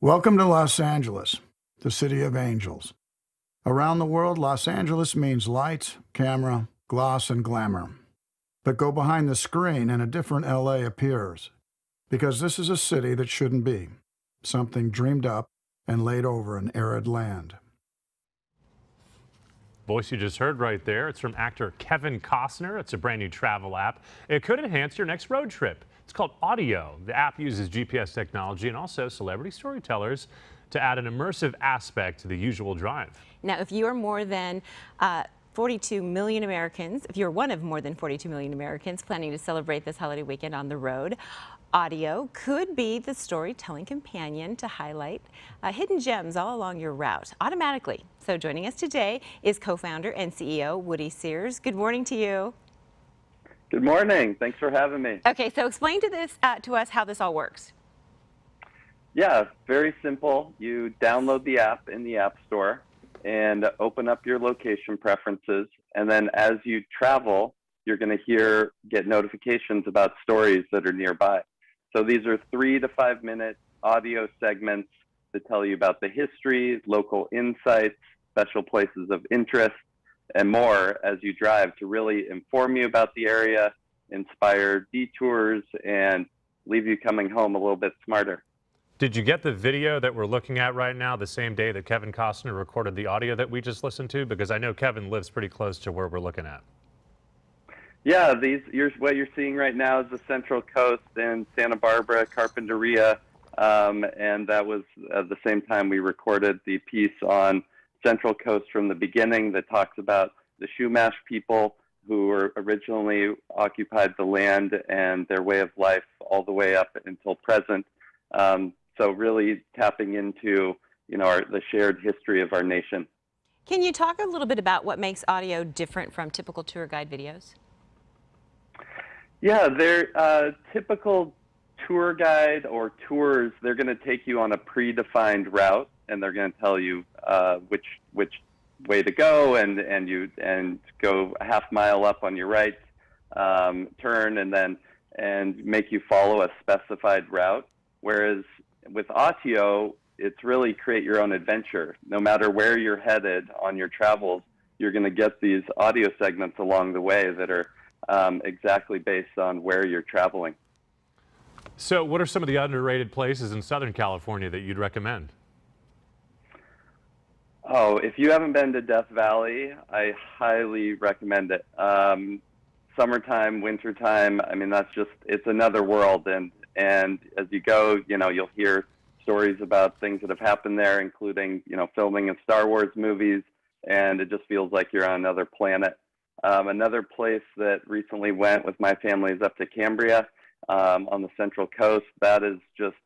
Welcome to Los Angeles, the city of angels. Around the world, Los Angeles means lights, camera, gloss, and glamour. But go behind the screen and a different LA appears. Because this is a city that shouldn't be, something dreamed up and laid over an arid land. Voice you just heard right there, it's from actor Kevin Costner. It's a brand new travel app. It could enhance your next road trip. It's called Autio. The app uses GPS technology and also celebrity storytellers to add an immersive aspect to the usual drive. Now, if you are more than uh, 42 million Americans, if you're one of more than 42 million Americans planning to celebrate this holiday weekend on the road, Autio could be the storytelling companion to highlight uh, hidden gems all along your route automatically. So joining us today is co-founder and CEO Woody Sears. Good morning to you. Good morning. Thanks for having me. Okay, so explain to this uh, to us how this all works. Yeah, very simple. You download the app in the App Store and open up your location preferences. And then as you travel, you're going to hear, get notifications about stories that are nearby. So these are three to five minute audio segments that tell you about the history, local insights, special places of interest, and more as you drive to really inform you about the area, inspire detours, and leave you coming home a little bit smarter. Did you get the video that we're looking at right now the same day that Kevin Costner recorded the audio that we just listened to? Because I know Kevin lives pretty close to where we're looking at. Yeah, these you're, what you're seeing right now is the Central Coast in Santa Barbara, Carpinteria, um, and that was at the same time we recorded the piece on Central Coast from the beginning that talks about the Chumash people who were originally occupied the land and their way of life all the way up until present. Um, so really tapping into you know our, the shared history of our nation. Can you talk a little bit about what makes Autio different from typical tour guide videos? Yeah, they're uh, typical tour guide or tours. They're going to take you on a predefined route, and they're going to tell you uh, which which way to go, and and you and go a half mile up on your right um, turn, and then and make you follow a specified route. Whereas with Autio, it's really create your own adventure. No matter where you're headed on your travels, you're going to get these audio segments along the way that are um, exactly based on where you're traveling. So, what are some of the underrated places in Southern California that you'd recommend? Oh, if you haven't been to Death Valley, I highly recommend it. Um, summertime, wintertime, I mean, that's just, it's another world. And and as you go, you know, you'll hear stories about things that have happened there, including, you know, filming of Star Wars movies. And it just feels like you're on another planet. Um, another place that recently went with my family is up to Cambria um, on the Central Coast. That is just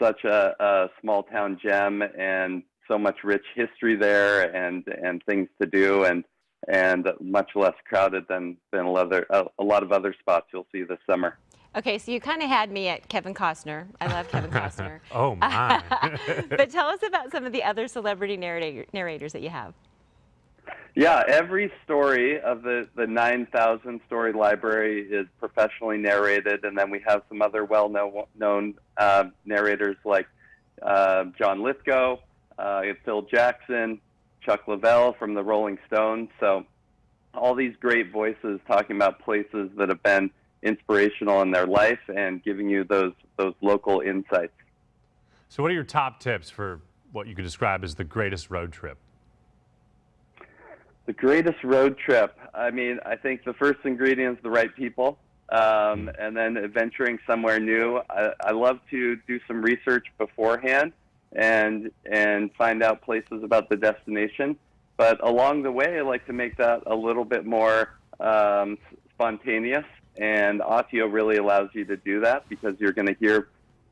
such a, a small town gem and so much rich history there and, and things to do and, and much less crowded than, than a, lot of, a lot of other spots you'll see this summer. Okay, so you kind of had me at Kevin Costner. I love Kevin Costner. oh my! but tell us about some of the other celebrity narrator, narrators that you have. Yeah, every story of the the 9,000 story library is professionally narrated, and then we have some other well known uh, narrators like uh, John Lithgow, uh, Phil Jackson, Chuck Leavell from the Rolling Stones. So all these great voices talking about places that have been inspirational in their life and giving you those those local insights. So, what are your top tips for what you could describe as the greatest road trip? The greatest road trip. I mean, I think the first ingredient is the right people, um, and then adventuring somewhere new. I, I love to do some research beforehand and and find out places about the destination. But along the way, I like to make that a little bit more um, spontaneous and Autio really allows you to do that because you're going to hear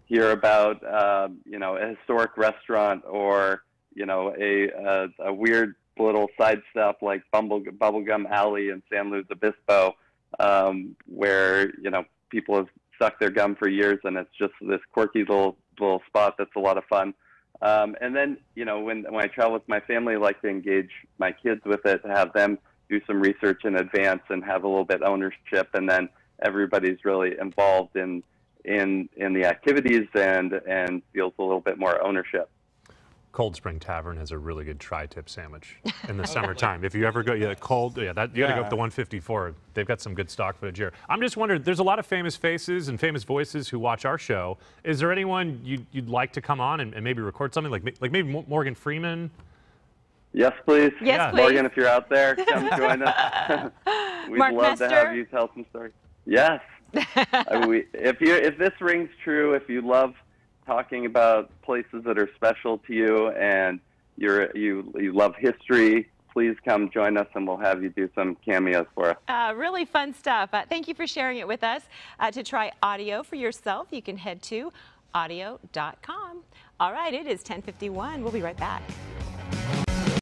hear about uh, you know a historic restaurant or you know a a, a weird little side stuff like Bumble, Bubblegum Alley in San Luis Obispo, um, where you know people have stuck their gum for years, and it's just this quirky little little spot that's a lot of fun. Um, and then you know when when I travel with my family, I like to engage my kids with it to have them do some research in advance and have a little bit ownership, and then everybody's really involved in in in the activities and and feels a little bit more ownership. Cold Spring Tavern has a really good tri-tip sandwich in the summertime. If you ever go, yeah, cold, yeah, that you got to go up Yeah. to 154. They've got some good stock footage here. I'm just wondering, there's a lot of famous faces and famous voices who watch our show. Is there anyone you'd, you'd like to come on and, and maybe record something like like maybe Morgan Freeman? Yes, please. Yes, Yeah. please. Morgan, if you're out there, come join us. We'd Mark love to have you tell some stories. Yes. I mean, we, if you if this rings true, if you love talking about places that are special to you and you're you you love history, please come join us and we'll have you do some cameos for us. Uh, really fun stuff. Uh, thank you for sharing it with us. Uh, to try Autio for yourself, you can head to autio.com. All right, it is 1051. We'll be right back.